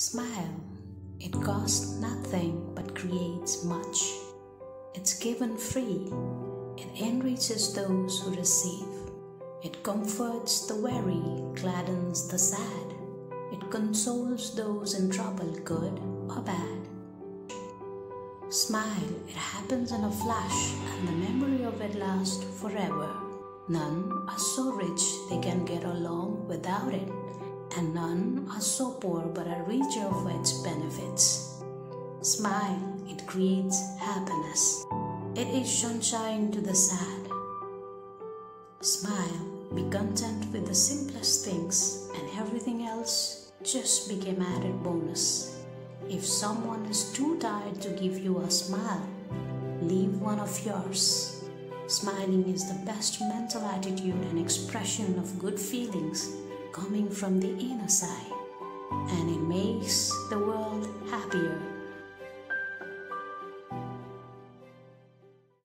Smile. It costs nothing but creates much. It's given free. It enriches those who receive. It comforts the weary, gladdens the sad. It consoles those in trouble, good or bad. Smile, it happens in a flash, and the memory of it lasts forever. None are so rich they can get along without it and none are so poor but are richer for its benefits. Smile, it creates happiness. It is sunshine to the sad. Smile, be content with the simplest things, and everything else just became added bonus. If someone is too tired to give you a smile, leave one of yours. Smiling is the best mental attitude and expression of good feelings coming from the inner side, and it makes the world happier